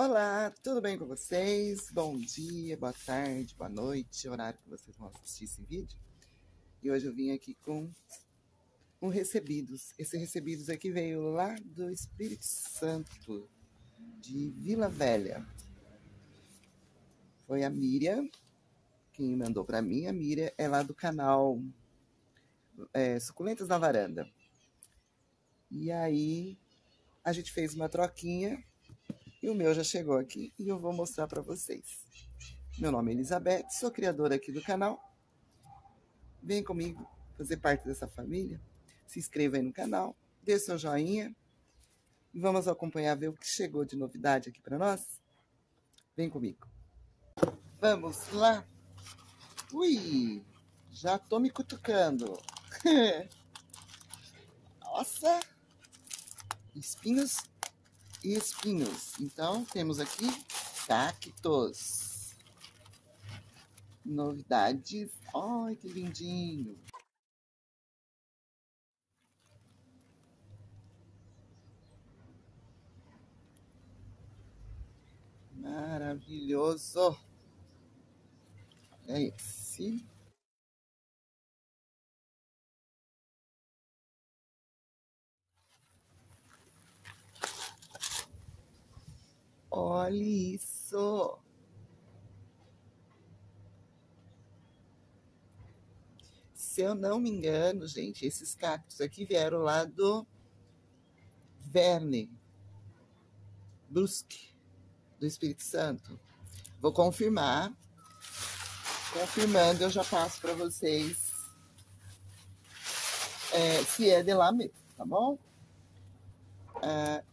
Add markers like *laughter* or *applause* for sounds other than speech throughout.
Olá, tudo bem com vocês? Bom dia, boa tarde, boa noite, horário que vocês vão assistir esse vídeo. E hoje eu vim aqui com um recebidos. Esse recebidos aqui veio lá do Espírito Santo, de Vila Velha. Foi a Miriam quem mandou para mim. A Miriam é lá do canal é, Suculentas na Varanda. E aí a gente fez uma troquinha e o meu já chegou aqui e eu vou mostrar para vocês. Meu nome é Elizabeth, sou criadora aqui do canal. Vem comigo fazer parte dessa família. Se inscreva aí no canal, dê seu joinha e vamos acompanhar ver o que chegou de novidade aqui para nós. Vem comigo. Vamos lá. Ui, já tô me cutucando. *laughs* Nossa, espinhos e espinhos. Então, temos aqui cactos. Novidades. Ai, que lindinho. Maravilhoso. É esse. Olha isso! Se eu não me engano, gente, esses cactos aqui vieram lá do Verne Brusque, do Espírito Santo. Vou confirmar. Confirmando, eu já passo para vocês é, se é de lá mesmo, tá bom? É,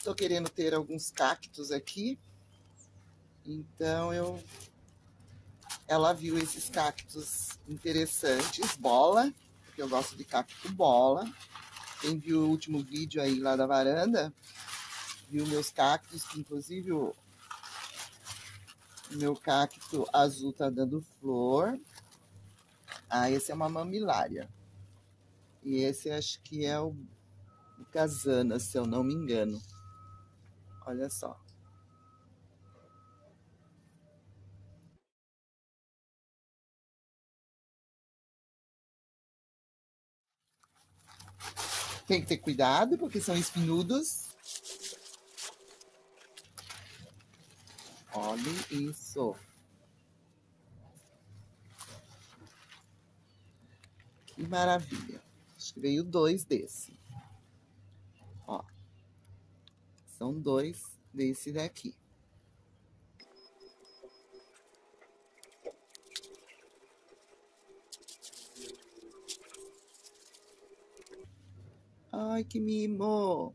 Estou querendo ter alguns cactos aqui. Então eu ela viu esses cactos interessantes, bola, porque eu gosto de cacto bola. Quem viu o último vídeo aí lá da varanda, viu meus cactos, que inclusive o meu cacto azul tá dando flor. Ah, esse é uma mamilária. E esse acho que é o, o casana, se eu não me engano. Olha só. Tem que ter cuidado, porque são espinhudos. Olha isso. Que maravilha. Acho que veio dois desse. São dois desse daqui. Ai, que mimo!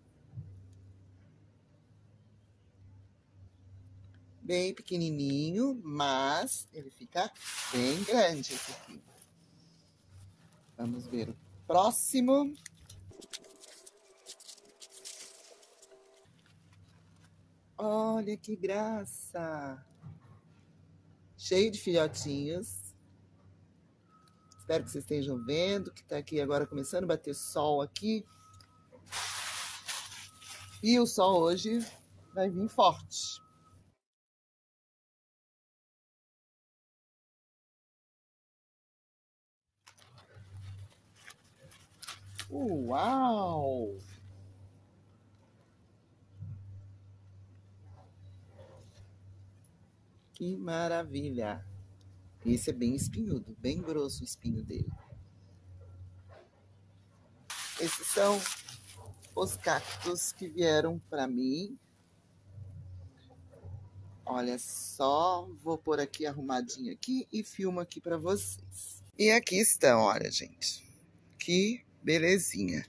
Bem pequenininho, mas ele fica bem grande. Vamos ver o próximo. Olha que graça! Cheio de filhotinhos. Espero que vocês estejam vendo, que está aqui agora começando a bater sol aqui. E o sol hoje vai vir forte. Uau! Que maravilha! Esse é bem espinhudo, bem grosso o espinho dele. Esses são os cactos que vieram para mim. Olha só, vou pôr aqui arrumadinho aqui e filmo aqui para vocês. E aqui estão, olha, gente. Que belezinha.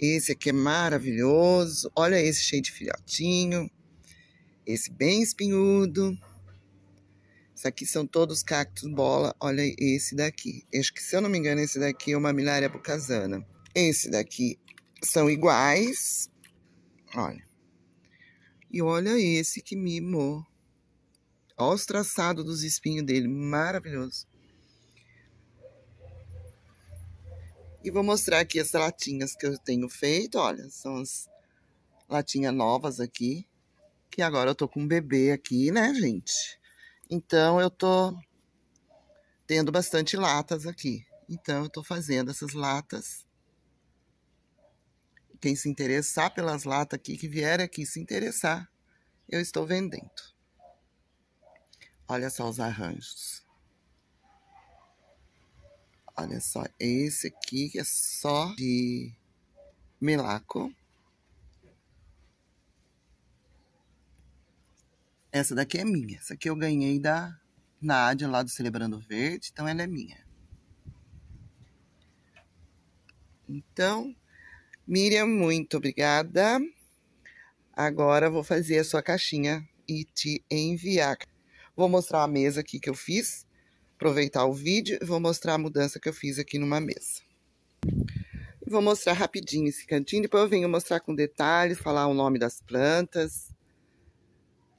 Esse aqui é maravilhoso. Olha esse cheio de filhotinho. Esse bem espinhudo. Isso aqui são todos cactos bola. Olha esse daqui. Acho que, se eu não me engano, esse daqui é uma milária bucasana. Esse daqui são iguais. Olha. E olha esse que mimou. Olha os traçados dos espinhos dele. Maravilhoso. E vou mostrar aqui as latinhas que eu tenho feito. Olha, são as latinhas novas aqui. que agora eu tô com um bebê aqui, né, gente? Então eu tô tendo bastante latas aqui. Então eu tô fazendo essas latas. Quem se interessar pelas latas aqui, que vier aqui se interessar, eu estou vendendo. Olha só os arranjos. Olha só, esse aqui é só de melaco. Essa daqui é minha. Essa aqui eu ganhei da Nádia lá do Celebrando Verde, então ela é minha. Então, Miriam, muito obrigada. Agora vou fazer a sua caixinha e te enviar. Vou mostrar a mesa aqui que eu fiz, aproveitar o vídeo e vou mostrar a mudança que eu fiz aqui numa mesa. Vou mostrar rapidinho esse cantinho, depois eu venho mostrar com detalhes, falar o nome das plantas.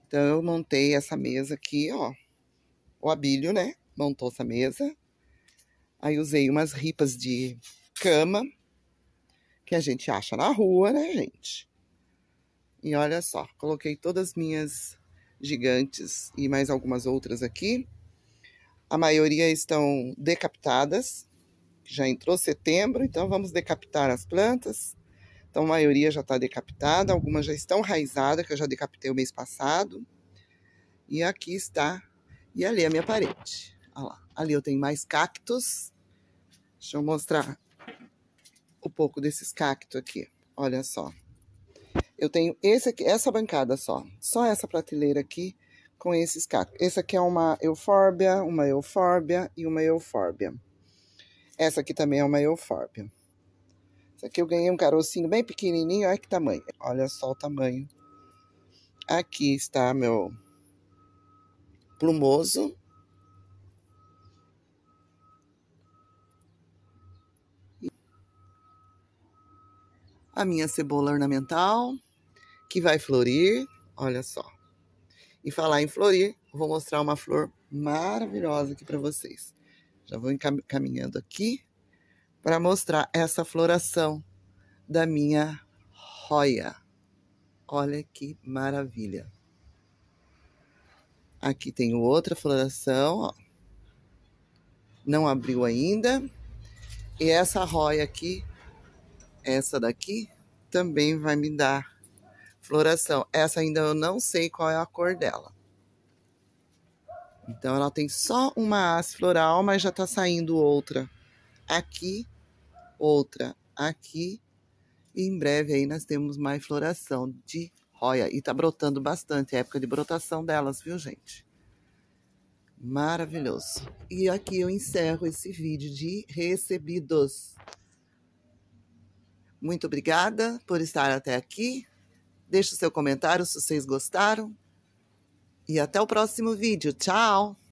Então, eu montei essa mesa aqui, ó. O Abílio, né? Montou essa mesa. Aí usei umas ripas de cama, que a gente acha na rua, né, gente? E olha só, coloquei todas as minhas gigantes e mais algumas outras aqui. A maioria estão decapitadas. Já entrou setembro, então vamos decapitar as plantas. Então, a maioria já está decapitada, algumas já estão raizadas, que eu já decapitei o mês passado. E aqui está. E ali é a minha parede. Olha lá. Ali eu tenho mais cactos. Deixa eu mostrar um pouco desses cactos aqui. Olha só. Eu tenho esse aqui, essa bancada só. Só essa prateleira aqui com esses cactos. Esse aqui é uma eufórbia, uma eufórbia e uma eufórbia. Essa aqui também é uma eufórbia. Isso aqui eu ganhei um carocinho bem pequenininho, olha que tamanho. Olha só o tamanho. Aqui está meu plumoso. A minha cebola ornamental, que vai florir, olha só. E falar em florir, vou mostrar uma flor maravilhosa aqui para vocês. Já vou encaminhando aqui para mostrar essa floração da minha roia. Olha que maravilha. Aqui tem outra floração, ó. Não abriu ainda. E essa roia aqui, essa daqui, também vai me dar floração. Essa ainda eu não sei qual é a cor dela. Então ela tem só uma haste floral, mas já tá saindo outra aqui, outra aqui. E em breve aí nós temos mais floração de roia. E tá brotando bastante, é época de brotação delas, viu, gente? Maravilhoso. E aqui eu encerro esse vídeo de recebidos. Muito obrigada por estar até aqui. Deixe o seu comentário se vocês gostaram. E até o próximo vídeo. Tchau!